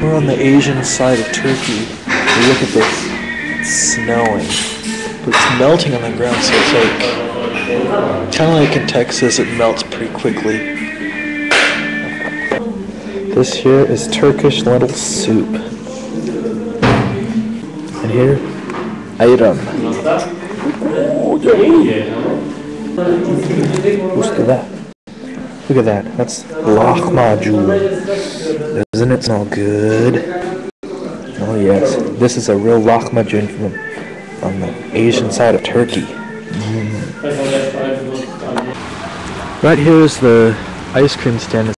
We're on the Asian side of Turkey. Look at this. It's snowing. But it's melting on the ground, so it's like kind of like in Texas, it melts pretty quickly. This here is Turkish lentil soup. And here, ayran. Look at that. Look at that. That's lahmacun. Doesn't it smell good? Oh yes. This is a real lahmacun from on the Asian side of Turkey. Mm. Right here is the ice cream stand.